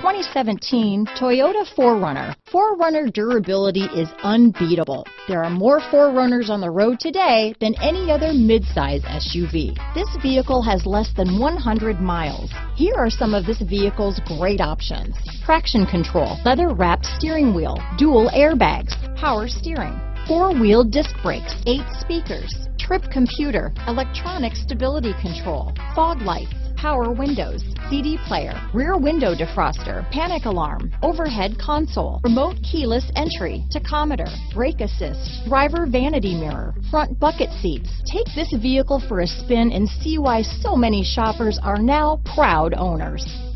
2017 Toyota 4Runner. 4Runner durability is unbeatable. There are more 4Runners on the road today than any other midsize SUV. This vehicle has less than 100 miles. Here are some of this vehicle's great options. Traction control, leather wrapped steering wheel, dual airbags, power steering, four-wheel disc brakes, eight speakers, trip computer, electronic stability control, fog lights, power windows, CD player, rear window defroster, panic alarm, overhead console, remote keyless entry, tachometer, brake assist, driver vanity mirror, front bucket seats. Take this vehicle for a spin and see why so many shoppers are now proud owners.